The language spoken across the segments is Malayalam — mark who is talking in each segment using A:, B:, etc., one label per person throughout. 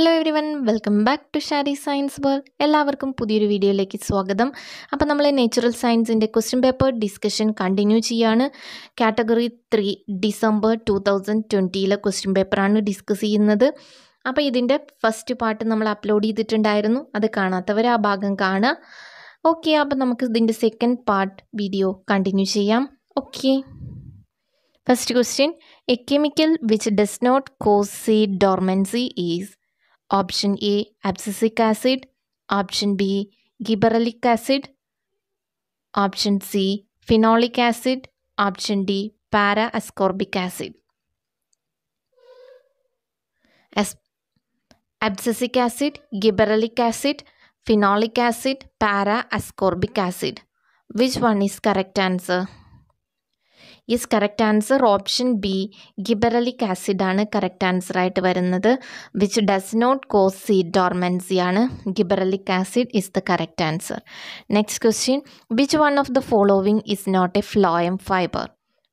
A: Hello every one welcome back to Shari science world എല്ലാവർക്കും പുതിയൊരു വീഡിയോയിലേക്ക് സ്വാഗതം. അപ്പോൾ നമ്മൾ നേച്ചുറൽ സയൻസിന്റെ ക്വസ്റ്റ്യൻ പേപ്പർ ഡിസ്കഷൻ കണ്ടിന്യൂ ചെയ്യാണ്. Category three December two thousand ട്വന്റിയിലെ ക്വസ്റ്റ്യൻ പേപ്പറാണ് ഡിസ്കസ് ചെയ്യുന്നത്. അപ്പോൾ ഇതിന്റെ ഫസ്റ്റ് പാർട്ട് നമ്മൾ അപ്ലോഡ് ചെയ്തിട്ടുണ്ടായിരുന്നു. അത് കാണാത്തവർ ആ ഭാഗം കാണുക. ഓക്കെ അപ്പോൾ നമുക്ക് ഇതിന്റെ സെക്കൻഡ് പാർട്ട് വീഡിയോ കണ്ടിന്യൂ ചെയ്യാം. Okay first question a chemical which does not cause seed dormancy is Option A abscisic acid, option B gibberellic acid, option C phenolic acid, option D para ascorbic acid. As abscisic acid, gibberellic acid, phenolic acid, para ascorbic acid. Which one is correct answer? Yes correct answer option B gibberellic acid ആണ് കറക്റ്റ് ആൻസർ ആയിട്ട് വരുന്നത് which does not cause seed dormancy ആണ്. ഗിബറലിക് acid is the correct answer next question which one of the following is not a phloem fibre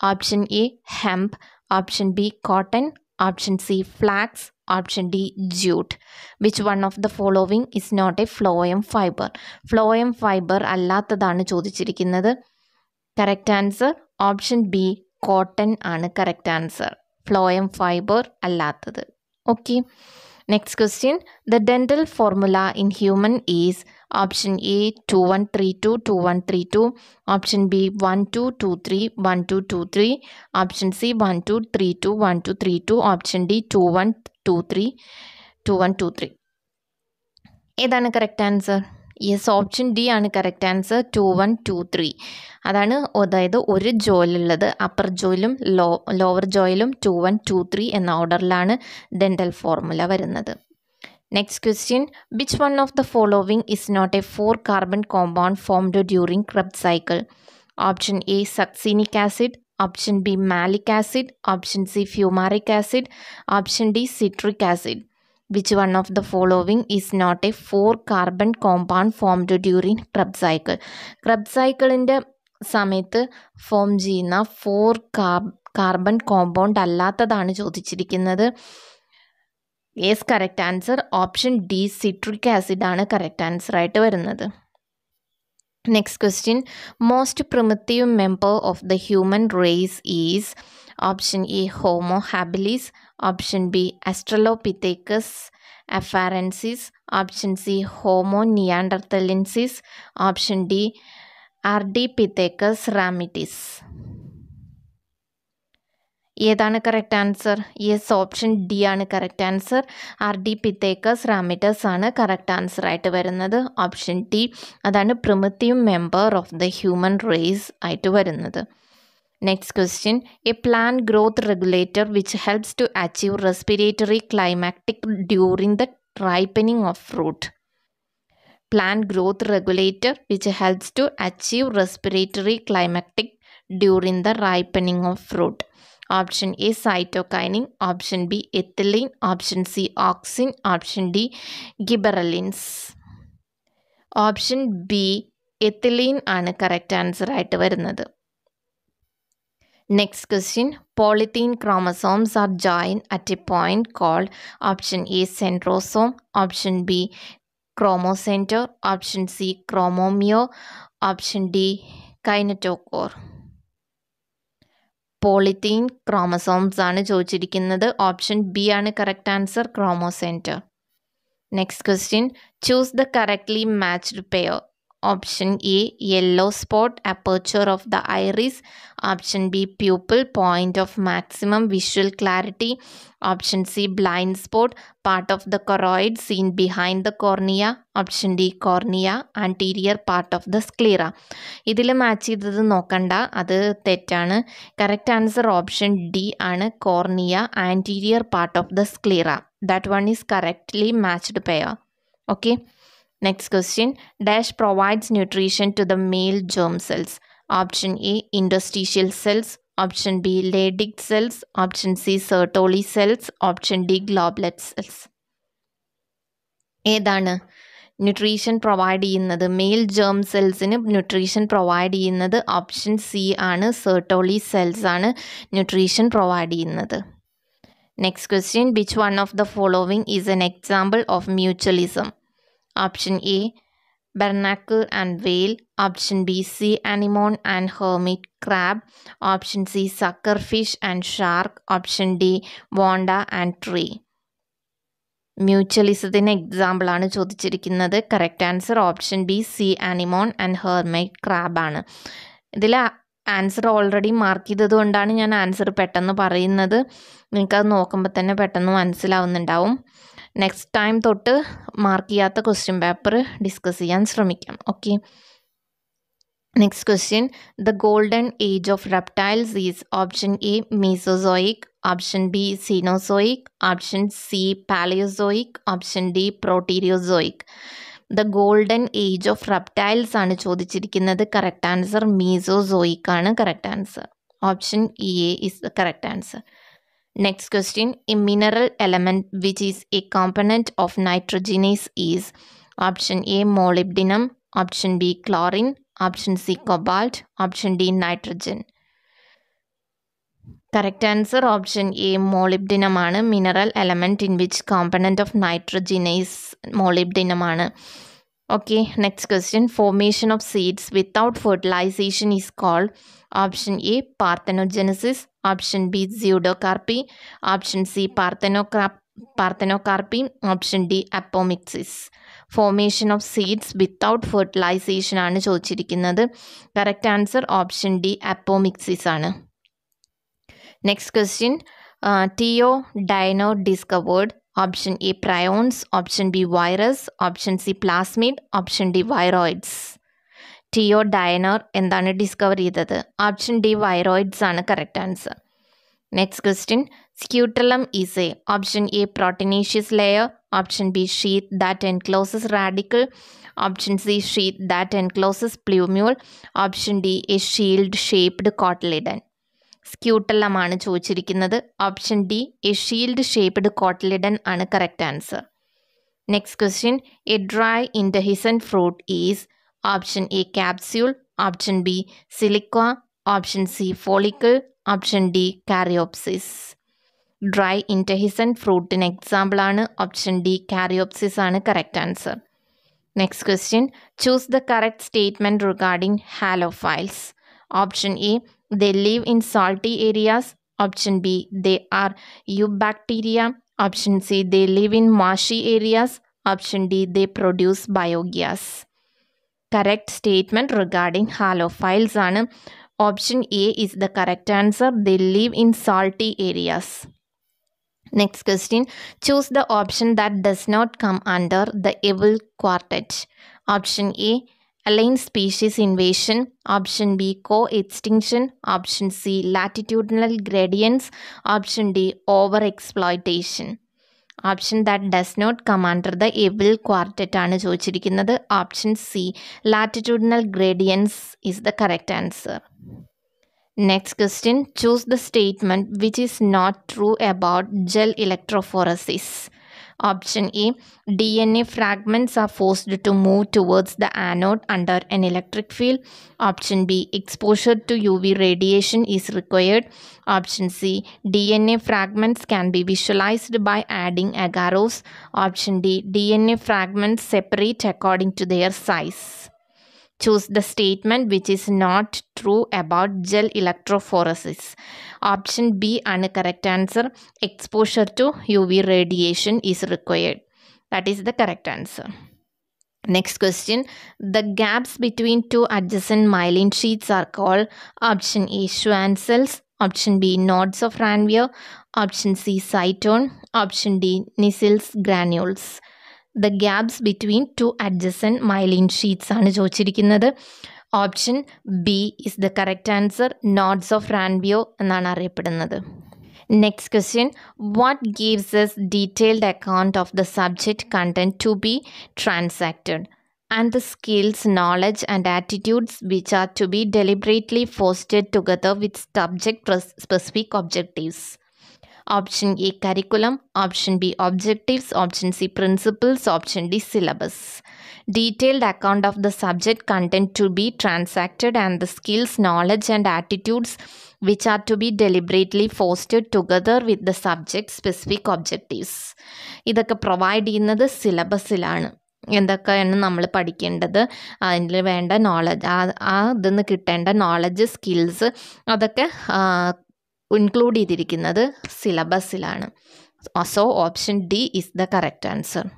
A: option A hemp option B cotton option C flax option D jute which one of the following is not a phloem fibre phloem fibre അല്ലാത്തതാണ് ചോദിച്ചിരിക്കുന്നത്. Correct answer option B cotton ആണ് കറക്റ്റ് ആൻസർ ഫ്ലോയം ഫൈബർ അല്ലാത്തത്. Okay next question the dental formula in human is option A two one three two two one three two option B one two two three one two two three option C one two three two one two three two option D two one two three two one two three ഏതാണ് correct answer yes option D ആണ് correct answer two one two three അതാണ് അതായത് ഒരു ജോയിലുള്ളത്. അപ്പർ ജോയിലും ലോ ലോവർ ജോയിലും ടു വൺ ടു ത്രീ എന്ന ഓർഡറിലാണ് ഡെന്റൽ ഫോർമുല വരുന്നത്. Next question which one of the following is not a four carbon compound formed during Krebs cycle option A succinic acid option B malic acid option C fumaric acid option D citric acid which one of the following is not a four carbon compound formed during Krebs cycle Krebs സൈക്കിളിന്റെ സമയത്ത് ഫോം ചെയ്യുന്ന ഫോർ കാർബൺ കോമ്പൗണ്ട് അല്ലാത്തതാണ് ചോദിച്ചിരിക്കുന്നത്. Yes correct answer option D citric acid ആണ് കറക്റ്റ് ആൻസർ ആയിട്ട് വരുന്നത്. Next question most primitive member of the human race is option E Homo habilis option B Australopithecus afarensis option C Homo neanderthalensis option D Ardipithecus ramidus. ഏതാണ് correct answer yes option D ആണ് correct answer Ardipithecus ramidus ആണ് കറക്റ്റ് ആൻസർ ആയിട്ട് വരുന്നത്. ഓപ്ഷൻ ഡി അതാണ് primitive member of the human race ആയിട്ട് വരുന്നത്. Next question a plant growth regulator which helps to achieve respiratory climacteric during the ripening of fruit. plant growth regulator which helps to achieve respiratory climactic during the ripening of fruit. Option A cytokinin, option B ethylene, option C auxin, option D gibberellins. Option B ethylene ആണ് കറക്റ്റ് ആൻസർ ആയിട്ട് വരുന്നത് next question polytene chromosomes are join at a point called option A centrosome option B chromocenter, option C chromomere option D kinetochore. Polytene chromosomes ആണ് ചോദിച്ചിരിക്കുന്നത്. ഓപ്ഷൻ ബി ആണ് correct answer chromocentre next question choose the correctly matched pair option A yellow spot aperture of the iris option B pupil point of maximum visual clarity option C blind spot part of the choroid seen behind the cornea option D cornea anterior part of the sclera ഇതിൽ മാച്ച് ചെയ്തത് നോക്കണ്ട അത് തെറ്റാണ്. കറക്റ്റ് ആൻസർ ഓപ്ഷൻ ഡി ആണ് cornea anterior part of the sclera that one is correctly matched pair okay Next question Dash provides nutrition to the male germ cells. Option A interstitial cells. Option B Leydig cells. Option C Sertoli cells. Option D globlet cells. ഏതാണ് ന്യൂട്രീഷൻ പ്രൊവൈഡ് ചെയ്യുന്നത് മെയിൽ ജേം സെൽസിന് ന്യൂട്രീഷൻ പ്രൊവൈഡ് ചെയ്യുന്നത് ഓപ്ഷൻ സി ആണ് സെർട്ടോളി സെൽസ് ആണ് ന്യൂട്രീഷൻ പ്രൊവൈഡ് ചെയ്യുന്നത് next question which one of the following is an example of mutualism mutualism? A barnacle and whale option B sea anemone and hermit crab option C sucker fish and shark option D വോണ്ട and tree മ്യൂച്വലിസത്തിന് എക്സാമ്പിൾ ആണ് ചോദിച്ചിരിക്കുന്നത്. Correct answer option B sea anemone and hermit crab ആണ്. ഇതിൽ ആൻസർ ഓൾറെഡി മാർക്ക് ചെയ്തത് കൊണ്ടാണ് ഞാൻ ആൻസർ പെട്ടെന്ന് പറയുന്നത്. നിങ്ങൾക്കത് നോക്കുമ്പോൾ തന്നെ പെട്ടെന്ന് മനസ്സിലാവുന്നുണ്ടാവും. നെക്സ്റ്റ് ടൈം തൊട്ട് മാർക്ക് ചെയ്യാത്ത ക്വസ്റ്റ്യൻ പേപ്പർ ഡിസ്കസ് ചെയ്യാൻ ശ്രമിക്കാം. Okay next question the golden age of reptiles is option A Mesozoic option B Cenozoic option C Palaeozoic option D Proterozoic the golden age of reptiles ആണ് ചോദിച്ചിരിക്കുന്നത്. കറക്റ്റ് ആൻസർ മീസോസോയിക് ആണ്. Correct answer option E A is the correct answer Next question. A mineral element which is a component of nitrogenase is option A molybdenum, option B chlorine, option C cobalt, option D nitrogen. Correct answer option A molybdenum ആണ്. Mineral element in which component of nitrogen is molybdenum ആണ്. Okay, next question. Formation of seeds without fertilization is called option A parthenogenesis, option B pseudocarpy, option C parthenocrap- parthenocarpy, option D apomixis. Formation of seeds without fertilization ആണ് ചോദിച്ചിരിക്കുന്നത് correct answer option D apomixis ആണ് next question T O Diener discovered option A prions option B virus option C plasmid option D viroids T O Diener എന്താണ് ഡിസ്കവർ ചെയ്തത്? ഓപ്ഷൻ ഡി വൈറോയിഡ്സ് ആണ് correct answer next question scutellum is a option A proteinaceous layer option B sheath that encloses radicle option C sheath that encloses plumule option D a shield shaped cotyledon scutellum ആണ് ചോദിച്ചിരിക്കുന്നത്. Option D a shield shaped cotyledon ആണ് correct answer next question a dry indehiscent fruit is option A capsule option B siliqua option C follicle option D caryopsis dry indehiscent ഫ്രൂട്ടിന് എക്സാമ്പിളാണ് ഓപ്ഷൻ ഡി കാരിയോപ്സിസ് ആണ് correct answer next question choose the correct statement regarding halophiles Option A, they live in salty areas. Option B, they are eubacteria. Option C, they live in marshy areas. Option D, they produce biogas. Correct statement regarding halophiles. Option A is the correct answer. They live in salty areas. Next question. Choose the option that does not come under the evil quartet. Option A, alien species invasion option b co-extinction option c latitudinal gradients option d overexploitation. Option that does not come under the evil quartet ആണ് ചോദിച്ചിരിക്കുന്നത്. Option C latitudinal gradients is the correct answer next question choose the statement which is not true about gel electrophoresis Option A DNA fragments are forced to move towards the anode under an electric field. Option B exposure to UV radiation is required. Option C DNA fragments can be visualized by adding agarose. Option D DNA fragments separate according to their size. Choose the statement which is not true about gel electrophoresis. Option B ആണ് correct answer. Exposure to UV radiation is required. That is the correct answer. Next question. The gaps between two adjacent myelin sheets are called option A Schwann cells, option B nodes of Ranvier, option C cytone, option D Nissels granules. The gaps between two adjacent myelin sheaths ആണ് ചോദിച്ചിരിക്കുന്നത്. Option B is the correct answer nodes of Ranvier എന്നാണ് അറിയപ്പെടുന്നത്. Next question what gives us detailed account of the subject content to be transacted and the skills knowledge and attitudes which are to be deliberately fostered together with subject specific objectives option A curriculum option B objectives option C principles option D syllabus detailed account of the subject content to be transacted and the skills knowledge and attitudes which are to be deliberately fostered together with the subject specific objectives ഇതൊക്കെ പ്രൊവൈഡ് ചെയ്യുന്നത് സിലബസിലാണ് എന്തൊക്കെയാണ് നമ്മൾ പഠിക്കേണ്ടത്? അതിൽ വേണ്ട നോളജ് ആ ആ ഇതിന്ന് കിട്ടേണ്ട നോളജ് സ്കിൽസ് അതൊക്കെ ഇൻക്ലൂഡ് ചെയ്തിരിക്കുന്നത് സിലബസിലാണ് So option D is the correct answer.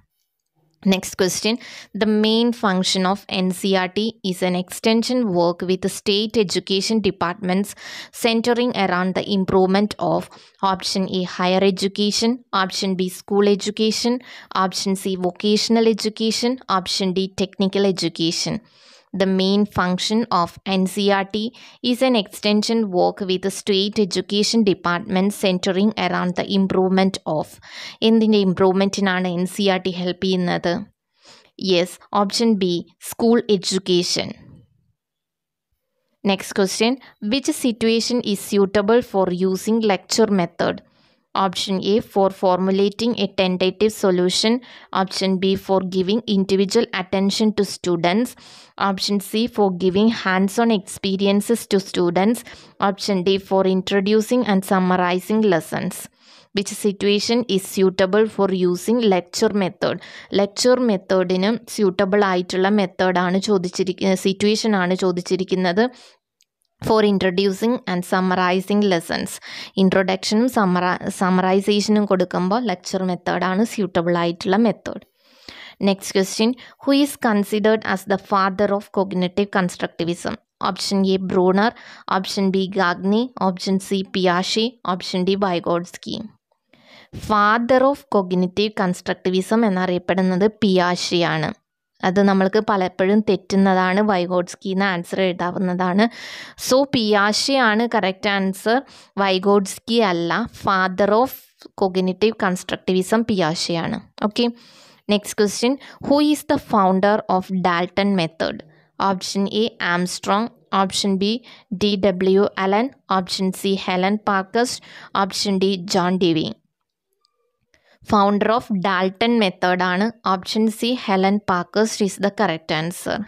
A: Next question The main function of NCRT is an extension work with state education departments centering around the improvement of option A higher education, option B school education, option C vocational education, option D technical education. The main function of NCRT is an extension work with the state education department centering around the improvement of എന്തിന്റെ improvement N C R T help ചെയ്യുന്നത് yes option B school education next question which situation is suitable for using lecture method A for formulating a tentative solution option B for giving individual attention to students option C for giving hands on experiences to students option D for introducing and summarizing lessons which situation is suitable for using lecture method lecture മെത്തേഡിന് സ്യൂട്ടബിൾ ആയിട്ടുള്ള മെത്തേഡാണ് ചോദിച്ചിരിക്കുന്നത് സിറ്റുവേഷനാണ് ചോദിച്ചിരിക്കുന്നത്. For introducing and summarizing lessons ഇൻട്രൊഡക്ഷനും സമ്മറ സമ്മറൈസേഷനും കൊടുക്കുമ്പോൾ ലെക്ചർ മെത്തേഡാണ് സ്യൂട്ടബിൾ ആയിട്ടുള്ള method next question who is considered as the father of cognitive constructivism option A Bruner option B Gagne option C പിയാഷി option D Vygotsky father of cognitive constructivism എന്നറിയപ്പെടുന്നത് പിയാഷിയാണ് അത് പലപ്പോഴും തെറ്റുന്നതാണ് വൈഗോഡ്സ്കി എന്ന് ആൻസർ എഴുതാവുന്നതാണ്. സോ പിയാഷിയാണ് കറക്റ്റ് ആൻസർ വൈഗോഡ്സ്കി അല്ല ഫാദർ ഓഫ് കോഗ്നിറ്റീവ് കൺസ്ട്രക്റ്റിവിസം പിയാഷിയാണ്. Okay next question who is the founder of Dalton method option A Armstrong option B D W Allen option C Helen Parkhurst option D John Dewey founder of Dalton മെത്തേഡാണ് option C Helen Parkhurst is the correct answer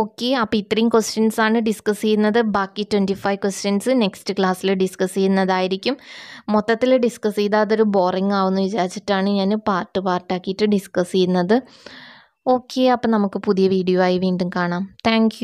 A: okay അപ്പോൾ ഇത്രയും ക്വസ്റ്റ്യൻസ് ആണ് ഡിസ്കസ് ചെയ്യുന്നത്. ബാക്കി ട്വന്റി ഫൈവ് ക്വസ്റ്റ്യൻസ് നെക്സ്റ്റ് ക്ലാസ്സിൽ ഡിസ്കസ് ചെയ്യുന്നതായിരിക്കും. മൊത്തത്തിൽ ഡിസ്കസ് ചെയ്താൽ അതൊരു ബോറിംഗ് ആവുമെന്ന് വിചാരിച്ചിട്ടാണ് ഞാൻ പാർട്ട് പാർട്ടാക്കിയിട്ട് ഡിസ്കസ് ചെയ്യുന്നത്. ഓക്കെ അപ്പം നമുക്ക് പുതിയ വീഡിയോ ആയി വീണ്ടും കാണാം. താങ്ക്